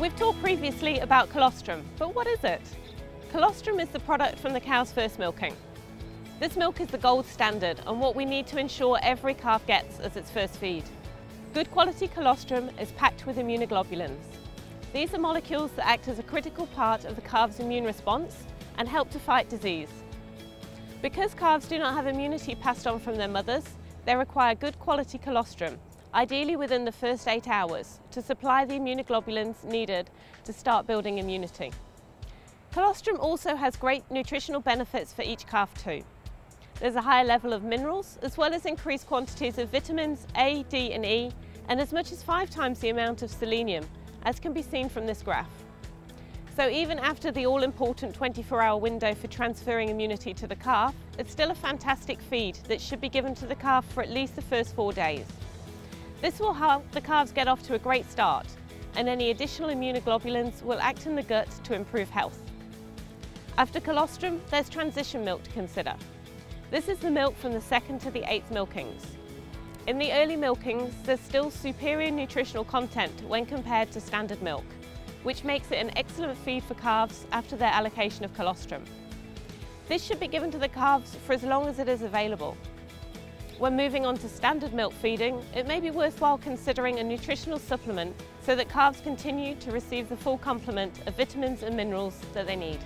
We've talked previously about colostrum, but what is it? Colostrum is the product from the cow's first milking. This milk is the gold standard and what we need to ensure every calf gets as its first feed. Good quality colostrum is packed with immunoglobulins. These are molecules that act as a critical part of the calf's immune response and help to fight disease. Because calves do not have immunity passed on from their mothers, they require good quality colostrum, ideally within the first eight hours, to supply the immunoglobulins needed to start building immunity. Colostrum also has great nutritional benefits for each calf too. There's a higher level of minerals, as well as increased quantities of vitamins A, D and E, and as much as five times the amount of selenium, as can be seen from this graph. So even after the all-important 24-hour window for transferring immunity to the calf, it's still a fantastic feed that should be given to the calf for at least the first four days. This will help the calves get off to a great start, and any additional immunoglobulins will act in the gut to improve health. After colostrum, there's transition milk to consider. This is the milk from the second to the eighth milkings. In the early milkings, there's still superior nutritional content when compared to standard milk, which makes it an excellent feed for calves after their allocation of colostrum. This should be given to the calves for as long as it is available. When moving on to standard milk feeding, it may be worthwhile considering a nutritional supplement so that calves continue to receive the full complement of vitamins and minerals that they need.